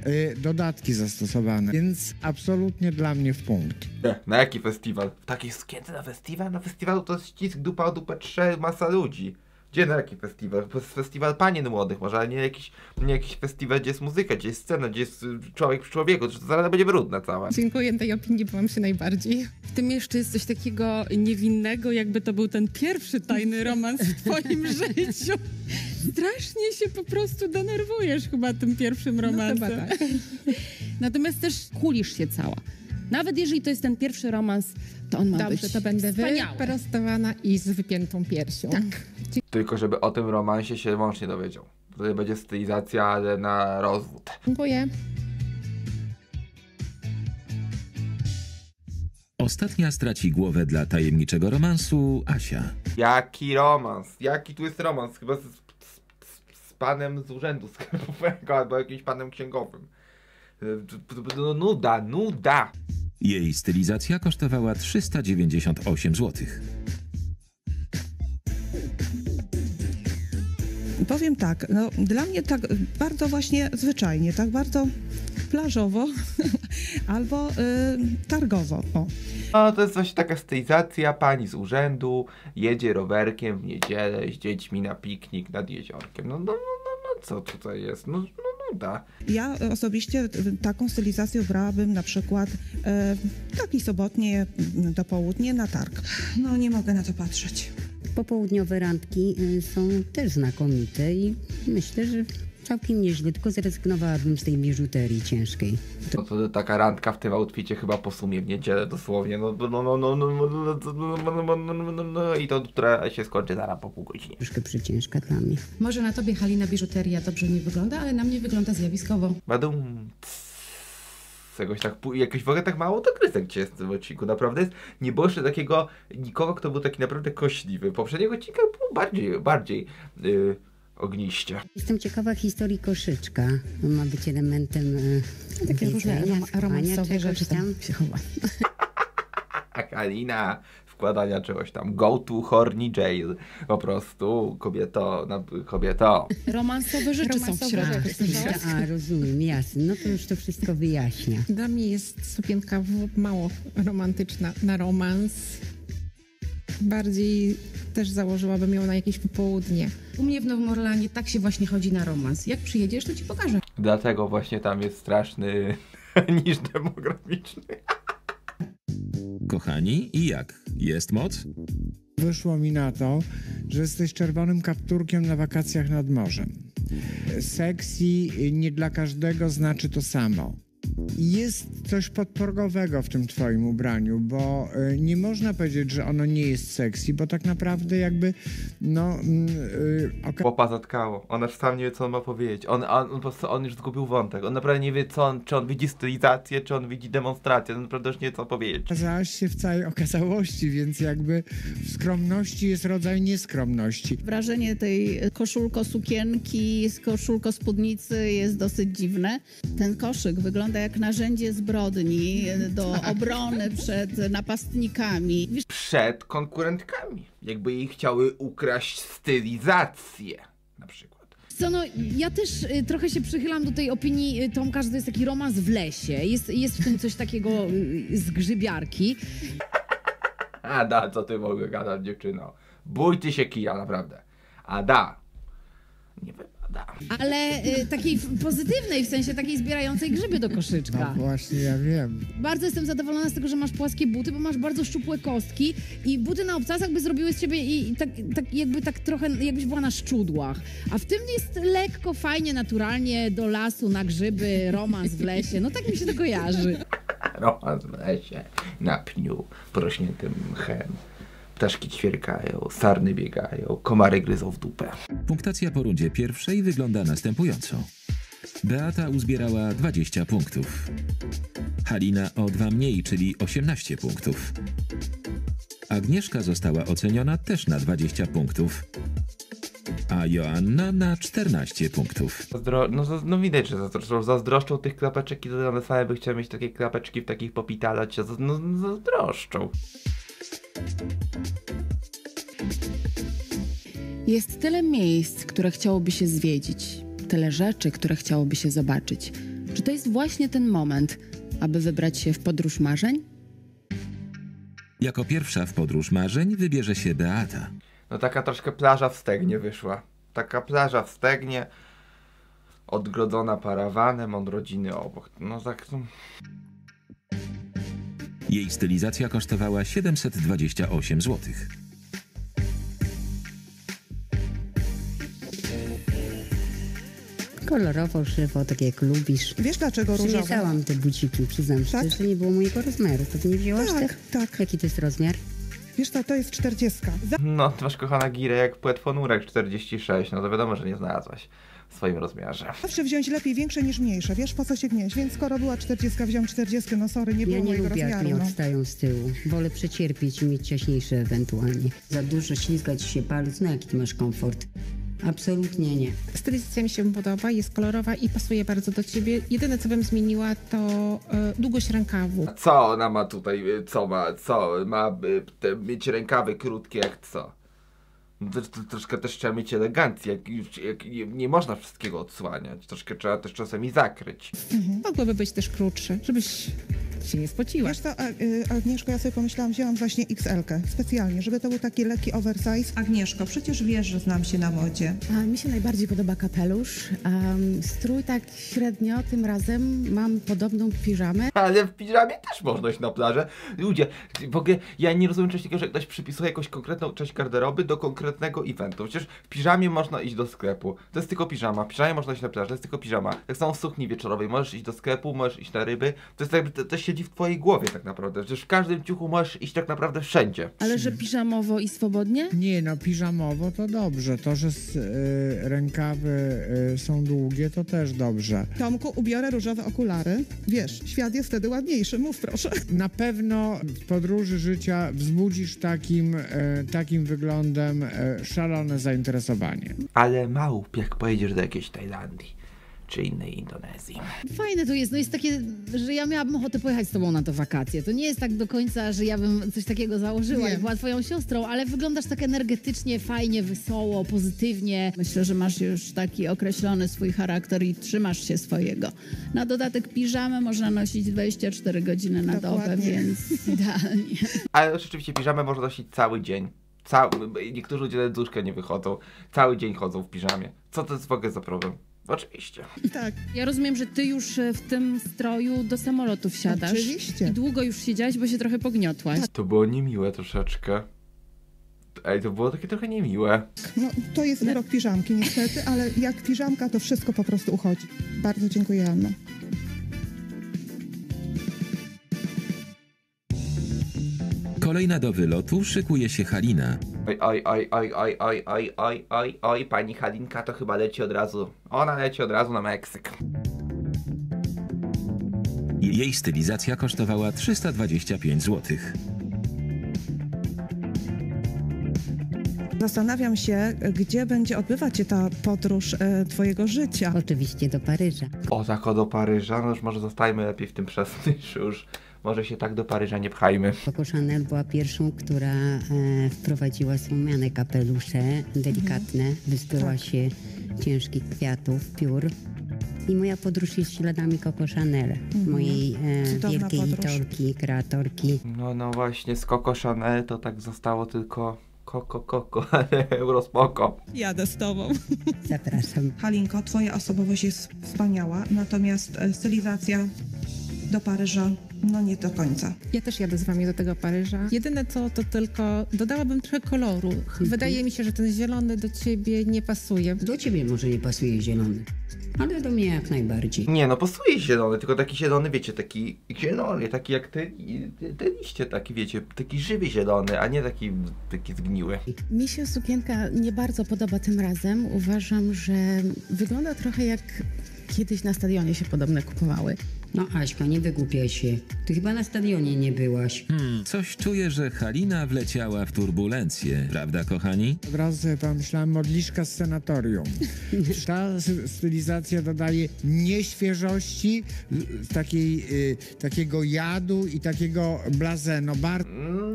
y, dodatki zastosowane, więc absolutnie dla mnie w punkt. Nie, na jaki festiwal? W takiej sukience na festiwal? Na festiwalu to ścisk dupa o dupę trze masa ludzi. Gdzie na jaki festiwal? To jest festiwal panien młodych może, ale nie jakiś, nie jakiś festiwal, gdzie jest muzyka, gdzie jest scena, gdzie jest y, człowiek przy człowieku, to zaraz będzie brudne całe. Dziękuję, tej opinii byłam się najbardziej. W tym jeszcze jest coś takiego niewinnego, jakby to był ten pierwszy tajny romans w twoim życiu. Strasznie się po prostu denerwujesz chyba tym pierwszym romansem. chyba tak. Natomiast też kulisz się cała. Nawet jeżeli to jest ten pierwszy romans, to on ma Dobrze, być to będę wspaniały. wyprostowana i z wypiętą piersią. Tak. Tylko żeby o tym romansie się mąż nie dowiedział. Wtedy będzie stylizacja, ale na rozwód. Dziękuję. Ostatnia straci głowę dla tajemniczego romansu Asia. Jaki romans? Jaki tu jest romans? Chyba z, z, z, z panem z urzędu skarbowego albo jakimś panem księgowym. Y, No nuda, nuda. Jej stylizacja kosztowała 398 zł. Powiem tak, no dla mnie tak bardzo właśnie zwyczajnie, tak bardzo plażowo albo y, targowo. O. No to jest właśnie taka stylizacja, pani z urzędu jedzie rowerkiem w niedzielę z dziećmi na piknik nad jeziorkiem. No, no, no, no, no co tutaj jest? No, no Ja osobiście taką stylizację brałabym na przykład e, taki sobotnie m, dopołudnie na targ. No nie mogę na to patrzeć. Popołudniowe randki y, są też znakomite i myślę, że całkiem nieźle, tylko zrezygnowałabym z tej biżuterii ciężkiej. To... To, taka randka w tym outficie chyba po sumie w niedzielę dosłownie, no no no no no no no i to, która się skończy zaraz po pół godziny. Troszkę przyciężka dla mnie. Może na tobie Halina biżuteria dobrze nie wygląda, ale na mnie wygląda zjawiskowo. Badum czegoś tak, jakoś w ogóle tak mało dogrysek cię jest w tym odcinku. Naprawdę jest nieboszczy takiego nikogo, kto był taki naprawdę kośliwy. Poprzedniego odcinka był bardziej, bardziej yy, ogniście. Jestem ciekawa historii koszyczka. Ma być elementem y, Takie różne rom- romansowe rzeczy tam się chowa. Kalina wkładania czegoś tam. Go to horny jail. Po prostu kobieto, na, kobieto. Romansowe rzeczy są w Romansowe środku. rzeczy. A, rozumiem, jasne. No to już to wszystko wyjaśnia. Dla mnie jest sukienka w- mało romantyczna na romans. Bardziej też założyłabym ją na jakieś popołudnie. U mnie w Nowym Orlanie tak się właśnie chodzi na romans. Jak przyjedziesz, to ci pokażę. Dlatego właśnie tam jest straszny niż demograficzny. Kochani, i jak? Jest moc? Wyszło mi na to, że jesteś czerwonym kapturkiem na wakacjach nad morzem. Sexy nie dla każdego znaczy to samo. Jest coś podprogowego w tym twoim ubraniu, bo y, nie można powiedzieć, że ono nie jest sexy, bo tak naprawdę jakby, no... Y, oka- Popa zatkało. Ona już sam nie wie, co on ma powiedzieć. On, on, on po prostu, on już zgubił wątek. On naprawdę nie wie, co on, czy on widzi stylizację, czy on widzi demonstrację. On naprawdę już nie wie, co powiedzieć. okazałaś się w całej okazałości, więc jakby w skromności jest rodzaj nieskromności. Wrażenie tej koszulko-sukienki, koszulko-spódnicy jest dosyć dziwne. Ten koszyk wygląda jak narzędzie zbrodni do obrony przed napastnikami. Przed konkurentkami. Jakby jej chciały ukraść stylizację. Na przykład. Co no, ja też y, trochę się przychylam do tej opinii y, Tomka, że to jest taki romans w lesie. Jest, jest w tym coś takiego y, z grzybiarki. Ada, co ty mogę gadać, dziewczyno? Bój ty się kija, naprawdę. Ada. Nie wypada. Ale y, takiej pozytywnej, w sensie takiej zbierającej grzyby do koszyczka. No właśnie, ja wiem. Bardzo jestem zadowolona z tego, że masz płaskie buty, bo masz bardzo szczupłe kostki i buty na obcasach by zrobiły z ciebie i, i tak, tak jakby tak trochę, jakbyś była na szczudłach. A w tym jest lekko, fajnie, naturalnie do lasu, na grzyby, romans w lesie. No tak mi się to kojarzy. Romans w lesie, na pniu, porośniętym mchem. Ptaszki ćwierkają, sarny biegają, komary gryzą w dupę. Punktacja po rundzie pierwszej wygląda następująco. Beata uzbierała 20 punktów. Halina o 2 mniej, czyli 18 punktów. Agnieszka została oceniona też na 20 punktów. A Joanna na 14 punktów. Zazdro... No, no widać, że zazdroszczą, zazdroszczą tych klapeczek i one same by chciały mieć takie klapeczki w takich popitalać, no, zazdroszczą. Jest tyle miejsc, które chciałoby się zwiedzić, tyle rzeczy, które chciałoby się zobaczyć. Czy to jest właśnie ten moment, aby wybrać się w podróż marzeń? Jako pierwsza w podróż marzeń wybierze się Beata. No taka troszkę plaża w Stegnie wyszła. Taka plaża w Stegnie, odgrodzona parawanem od rodziny obok. No tak, no, Jej stylizacja kosztowała 728 zł. Kolorowo, żywo, tak jak lubisz. Wiesz dlaczego różowe? Przymierzałam te buciki, przyznam Tak? szczerze, nie było mojego rozmiaru. To ty nie wzięłaś Tak, tych? tak. Jaki to jest rozmiar? Wiesz co, to jest 40. Za- no ty masz kochana girę jak płetwonurek 46, no to wiadomo, że nie znalazłaś w swoim rozmiarze. Zawsze wziąć lepiej większe niż mniejsze. Wiesz po co się gnieść? Więc skoro była 40, wziąłem 40, no sorry, nie było Ja nie mojego lubię, jak rozmiaru. mi No. odstają z tyłu. Wolę przecierpieć i mieć ciaśniejsze ewentualnie. Za dużo ślizgać się palec, no jaki ty masz komfort? Absolutnie nie. Stylizacja mi się podoba, jest kolorowa i pasuje bardzo do ciebie. Jedyne, co bym zmieniła, to e, długość rękawu. A co ona ma tutaj, y, co ma, co, ma y, te, mieć rękawy krótkie jak co? Troszkę też trzeba mieć elegancję, jak, już- jak, nie, nie można wszystkiego odsłaniać, troszkę trzeba też czasami zakryć. Mogłyby być też krótsze, żebyś się nie spociła. Wiesz co, A- y, Agnieszko, ja sobie pomyślałam, wzięłam właśnie XL-kę specjalnie, żeby to był taki lekki oversize. Agnieszko, przecież wiesz, że znam się na modzie. A mi się najbardziej podoba kapelusz. Um, strój tak średnio, tym razem mam podobną piżamę. Ale w piżamie też można iść na plażę. Ludzie, w ogóle ja nie rozumiem czegoś takiego, że ktoś przypisuje jakąś konkretną część garderoby do konkretnego eventu. Przecież w piżamie można iść do sklepu. To jest tylko piżama. W piżamie można iść na plażę, to jest tylko piżama. Tak samo w sukni wieczorowej. Możesz iść do sklepu, możesz iść na ryby. To jest jakby, to, to siedzi w twojej głowie tak naprawdę. Przecież w każdym ciuchu możesz iść tak naprawdę wszędzie. Ale że piżamowo i swobodnie? Nie, no piżamowo to dobrze. To, że s- y, rękawy y, są długie, to też dobrze. Tomku, ubiorę różowe okulary. Wiesz, świat jest wtedy ładniejszy, mów proszę. Na pewno w podróży życia wzbudzisz takim, e, takim wyglądem e, szalone zainteresowanie. Ale małp, jak pojedziesz do jakiejś Tajlandii czy innej Indonezji. Fajne to jest, no jest takie, że ja miałabym ochotę pojechać z tobą na to wakacje. To nie jest tak do końca, że ja bym coś takiego założyła i Wiem. była twoją siostrą, ale wyglądasz tak energetycznie, fajnie, wesoło, pozytywnie. Myślę, że masz już taki określony swój charakter i trzymasz się swojego. Na dodatek piżamę można nosić 24 godziny na dobę, Dokładnie. więc idealnie. Ale rzeczywiście piżamę można nosić cały dzień. Cały, niektórzy ludzie nawet z łóżka nie wychodzą. Cały dzień chodzą w piżamie. Co to jest w ogóle za problem? Oczywiście. Tak, Ja rozumiem, że ty już e, w tym stroju do samolotu wsiadasz. Oczywiście. I długo już siedziałaś, bo się trochę pogniotłaś. To było niemiłe troszeczkę. Ej, to było takie trochę niemiłe. no to jest wyrok piżamki niestety, ale jak piżamka, to wszystko po prostu uchodzi. Bardzo dziękuję, Anna. Kolejna do wylotu szykuje się Halina. Oj, oj, oj, oj, oj, oj, oj, oj, oj, oj, pani Halinka to chyba leci od razu. Ona leci od razu na Meksyk. Jej stylizacja kosztowała 325 zł. Zastanawiam się, gdzie będzie odbywać się ta podróż e, twojego życia. Oczywiście do Paryża. O, tak o do Paryża, no już może zostajmy lepiej w tym przesmyszu już. Może się tak do Paryża nie pchajmy. Coco Chanel była pierwszą, która e, wprowadziła słomiane kapelusze, delikatne, wyzbyła Tak. się ciężkich kwiatów, piór. I moja podróż jest śladami Coco Chanel, mojej e, wielkiej podróż. idolki, kreatorki. No, no właśnie, z Coco Chanel to tak zostało tylko Coco Coco, ale Eurospoko. Jadę z tobą. Zapraszam. Halinko, twoja osobowość jest wspaniała, natomiast e, stylizacja do Paryża, no nie do końca. Ja też jadę z wami do tego Paryża. Jedyne co, to tylko dodałabym trochę koloru. Wydaje mi się, że ten zielony do ciebie nie pasuje. Do ciebie może nie pasuje zielony, ale do mnie jak najbardziej. Nie no, pasuje zielony, tylko taki zielony, wiecie, taki zielony, taki jak te, te, liście, taki wiecie, taki żywy zielony, a nie taki, taki zgniły. Mi się sukienka nie bardzo podoba tym razem. Uważam, że wygląda trochę jak kiedyś na stadionie się podobne kupowały. No Aśka, nie wygłupiaj się. Ty chyba na stadionie nie byłaś. Hmm, coś czuję, że Halina wleciała w turbulencję, prawda kochani? Od razu sobie pomyślałem, modliszka z senatorium. Ta stylizacja dodaje nieświeżości, takiej, y, takiego jadu i takiego blazeno. Bar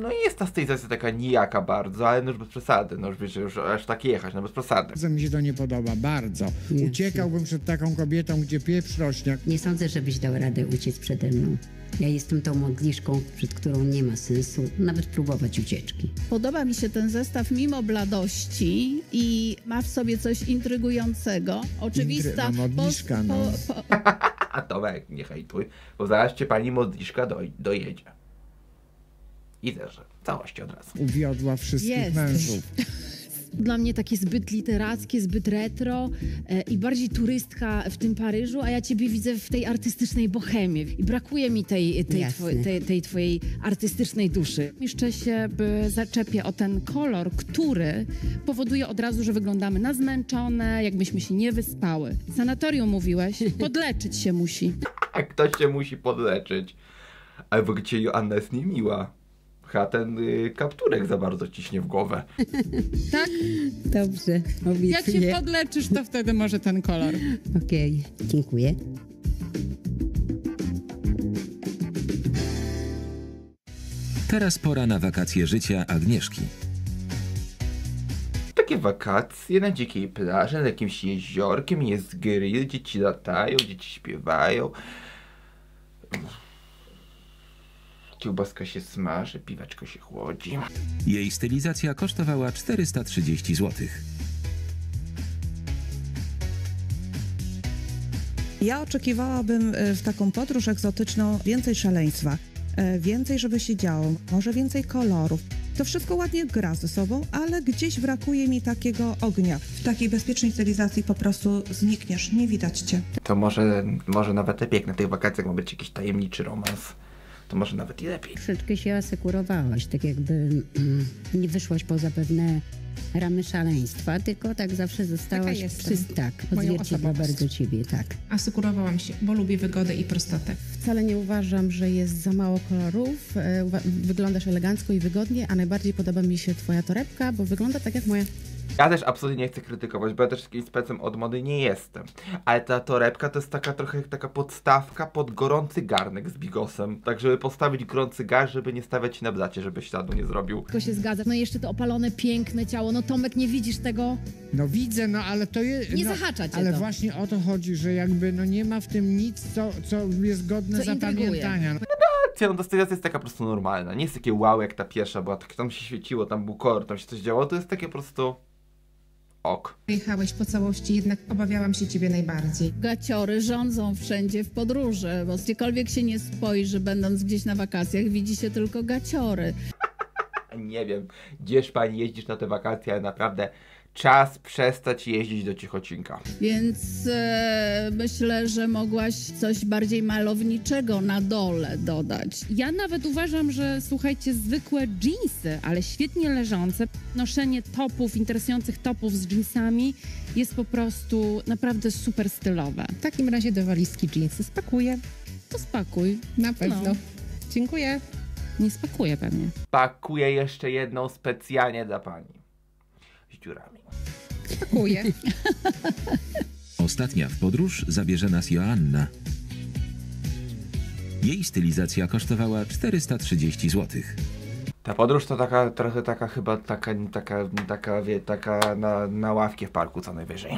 No i jest ta stylizacja taka nijaka bardzo, ale no już bez przesady, no już wiecie, już aż tak jechać, no bez przesady. bardzo mi się to nie podoba, bardzo. Nie. Uciekałbym przed taką kobietą, gdzie pieprz rośnie. Nie sądzę, żebyś dał radę uciec przede mną. Ja jestem tą modliszką, przed którą nie ma sensu nawet próbować ucieczki. Podoba mi się ten zestaw mimo bladości i ma w sobie coś intrygującego. Oczywista Intry- no, modliszka, no. po, po, A Tomek, nie hejtuj, bo zaraz cię pani modliszka doj, dojedzie. I też, w całości od razu. Uwiodła wszystkich Jest. mężów. Dla mnie takie zbyt literackie, zbyt retro e, i bardziej turystka w tym Paryżu, a ja ciebie widzę w tej artystycznej bohemie. I brakuje mi tej, tej, twoj, tej, tej twojej artystycznej duszy. Jeszcze się by zaczepię o ten kolor, który powoduje od razu, że wyglądamy na zmęczone, jakbyśmy się nie wyspały. Sanatorium mówiłeś, podleczyć się musi. A ktoś się musi podleczyć. Albo gdzie Joanna jest niemiła. Chyba ten y, kapturek za bardzo ciśnie w głowę. Tak? Dobrze, Jak się obiecuję. podleczysz, to wtedy może ten kolor. Okej, dziękuję. Teraz pora na wakacje życia Agnieszki. Takie wakacje na dzikiej plaży, nad jakimś jeziorkiem, jest grill, dzieci latają, dzieci śpiewają. Kiełbaska się smaży, piweczko się chłodzi. Jej stylizacja kosztowała 430 zł. Ja oczekiwałabym e, w taką podróż egzotyczną więcej szaleństwa, e, więcej, żeby się działo, może więcej kolorów. To wszystko ładnie gra ze sobą, ale gdzieś brakuje mi takiego ognia. W takiej bezpiecznej stylizacji po prostu znikniesz, nie widać cię. To może, może nawet lepiej, jak na tych wakacjach ma być jakiś tajemniczy romans. To może nawet i lepiej. Troszeczkę się asekurowałaś, tak jakby mm, nie wyszłaś poza pewne ramy szaleństwa, tylko tak zawsze zostałaś przy... Tak, odzwierciedla bardzo ciebie, tak. Asekurowałam się, bo lubię wygodę i prostotę. Wcale nie uważam, że jest za mało kolorów. E, Wyglądasz elegancko i wygodnie, a najbardziej podoba mi się twoja torebka, bo wygląda tak jak moja. Ja też absolutnie nie chcę krytykować, bo ja też jakimś specem od mody nie jestem. Ale ta torebka to jest taka trochę jak taka podstawka pod gorący garnek z bigosem. Tak, żeby postawić gorący gar, żeby nie stawiać się na blacie, żeby śladu nie zrobił. To się zgadza. No i jeszcze to opalone, piękne ciało. No Tomek, nie widzicie tego? No widzę, no ale to jest... Nie no, zahacza cię Ale to. właśnie o to chodzi, że jakby no nie ma w tym nic, co, co jest godne Co intryguje. zapamiętania. No, Stylizacja, no to stylizacja jest taka po prostu normalna. Nie jest takie wow jak ta pierwsza, bo tak tam się świeciło, tam był kolor, tam się coś działo. To jest takie po prostu... Ok. Jechałeś po całości, jednak obawiałam się ciebie najbardziej. Gaciory rządzą wszędzie w podróży, bo gdziekolwiek się nie spojrzy, będąc gdzieś na wakacjach, widzi się tylko gaciory. Nie wiem, gdzież pani jeździsz na te wakacje, ale naprawdę czas przestać jeździć do Cichocinka. Więc e, myślę, że mogłaś coś bardziej malowniczego na dole dodać. Ja nawet uważam, że słuchajcie, zwykłe jeansy, ale świetnie leżące, noszenie topów, interesujących topów z jeansami jest po prostu naprawdę super stylowe. W takim razie do walizki jeansy spakuję. To spakuj. Na pewno. No. Dziękuję. Nie spakuję pewnie. Pakuję jeszcze jedną specjalnie dla pani. Dziurami. Ostatnia w podróż zabierze nas Joanna. Jej stylizacja kosztowała 430 zł. Ta podróż to taka, trochę taka chyba, taka, taka, taka, wie, taka na, na ławkę w parku co najwyżej.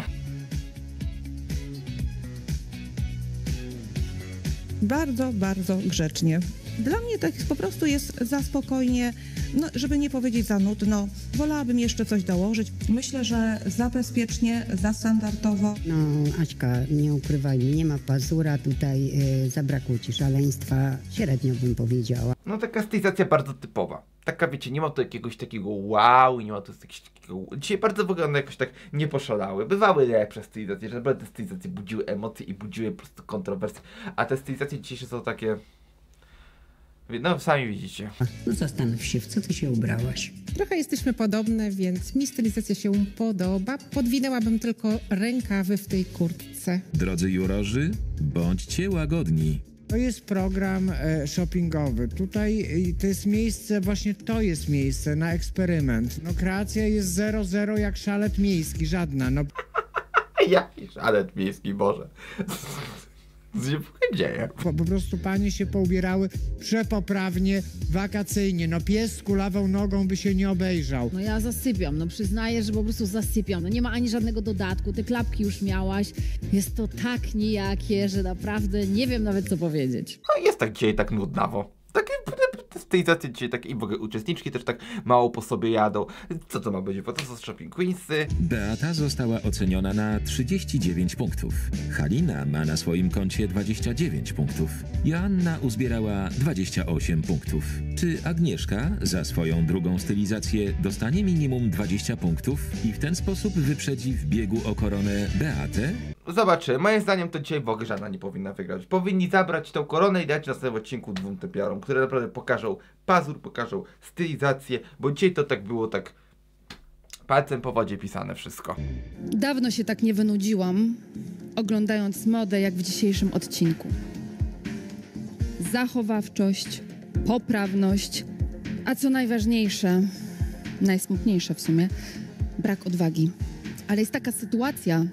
Bardzo, bardzo grzecznie. Dla mnie tak po prostu jest za spokojnie, no, żeby nie powiedzieć za nudno. Wolałabym jeszcze coś dołożyć. Myślę, że za bezpiecznie, za standardowo. No, Aśka, nie ukrywaj, nie ma pazura, tutaj y, zabrakło ci szaleństwa, średnio bym powiedziała. No taka stylizacja bardzo typowa. Taka wiecie, nie ma tu jakiegoś takiego wow, nie ma tu jakiegoś takiego... Dzisiaj bardzo wygląda jakoś tak nieposzalały. Bywały lepsze stylizacje, że naprawdę te stylizacje budziły emocje i budziły po prostu kontrowersje. A te stylizacje dzisiejsze są takie... No sami widzicie. No zastanów się, w co ty się ubrałaś? Trochę jesteśmy podobne, więc mi stylizacja się podoba. Podwinęłabym tylko rękawy w tej kurtce. Drodzy jurorzy, bądźcie łagodni. To jest program e, shoppingowy. Tutaj e, to jest miejsce, właśnie to jest miejsce na eksperyment. No kreacja jest 0-0 jak szalet miejski, żadna. No Jaki szalet miejski, Boże. Co się dzieje? po, po prostu panie się poubierały przepoprawnie, wakacyjnie. No pies z kulawą nogą by się nie obejrzał. No ja zasypiam, no przyznaję, że po prostu zasypiam. No nie ma ani żadnego dodatku, te klapki już miałaś. Jest to tak nijakie, że naprawdę nie wiem nawet co powiedzieć. No jest tak dzisiaj tak nudnawo. Takie te stylizacje dzisiaj tak i w ogóle uczestniczki też tak mało po sobie jadą. Co to ma być? Bo to są shopping queensy. Beata została oceniona na 39 punktów. Halina ma na swoim koncie 29 punktów. Joanna uzbierała 28 punktów. Czy Agnieszka za swoją drugą stylizację dostanie minimum 20 punktów i w ten sposób wyprzedzi w biegu o koronę Beatę? Zobaczymy. Moim zdaniem to dzisiaj w ogóle żadna nie powinna wygrać. Powinni zabrać tą koronę i dać na następnym odcinku dwóm typiarom, które naprawdę pokażą pazur, pokażą stylizację, bo dzisiaj to tak było tak palcem po wodzie pisane wszystko. Dawno się tak nie wynudziłam, oglądając modę jak w dzisiejszym odcinku. Zachowawczość, poprawność, a co najważniejsze, najsmutniejsze w sumie, brak odwagi. Ale jest taka sytuacja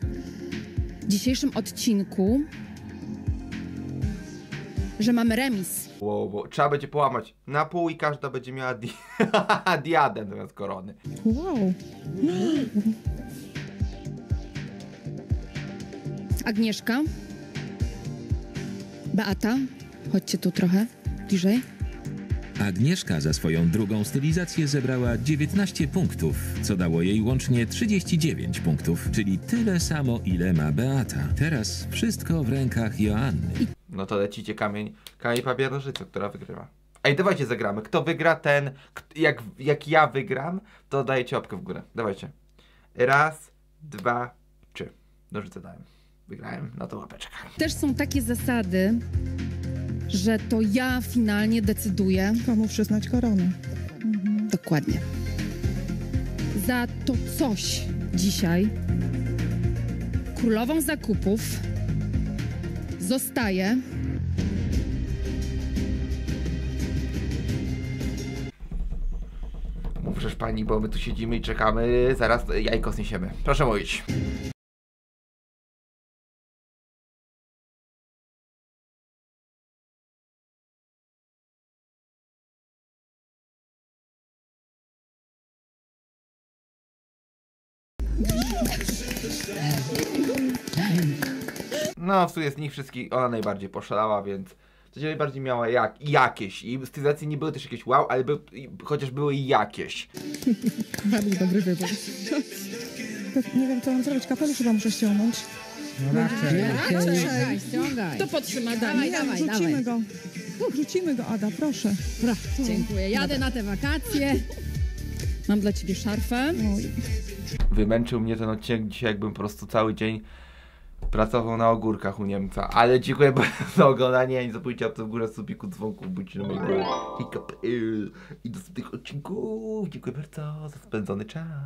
w dzisiejszym odcinku, że mamy remis. Wow, wow. Trzeba będzie połamać na pół i każda będzie miała di diadem zamiast korony. Wow. Agnieszka, Beata, chodźcie tu trochę bliżej. Agnieszka za swoją drugą stylizację zebrała 19 punktów, co dało jej łącznie 39 punktów, czyli tyle samo, ile ma Beata. Teraz wszystko w rękach Joanny. No to lecicie kamień, kamień papier, nożyce, która wygrywa. Ej, dawajcie zagramy. Kto wygra ten, jak, jak ja wygram, to dajecie łapkę w górę. Dawajcie. Raz, dwa, trzy. Nożyce dałem. Wygrałem, no to łapeczka. Też są takie zasady, że to ja finalnie decyduję. Komu przyznać koronę? Dokładnie. Za to coś dzisiaj królową zakupów zostaje Mówżesz pani, bo my tu siedzimy i czekamy, zaraz jajko zniesiemy. Proszę mówić. No, w sumie z nich wszystkich ona najbardziej poszalała, więc w sensie najbardziej miała jak, jakieś. I stylizacje nie były też jakieś wow, ale by, i- chociaż były jakieś. Bardzo dobry wybór. Nie wiem, co mam zrobić. Kapelusz chyba muszę ściągnąć. No raczej. Ściągaj, ściągaj. Kto podtrzyma Dawaj, Dani? dawaj, Rzucimy dawaj. go. Rzucimy go, Ada, proszę. Dziękuję. Jadę na te wakacje. Mam dla ciebie szarfę. Oj. Wymęczył mnie ten odcinek dzisiaj, jakbym po prostu cały dzień pracował na ogórkach u Niemca. Ale dziękuję bardzo za oglądanie. Nie zapomnijcie o tym w górę subiku dzwonków, bądźcie na mojej górze. I do następnych odcinków. Dziękuję bardzo za spędzony czas.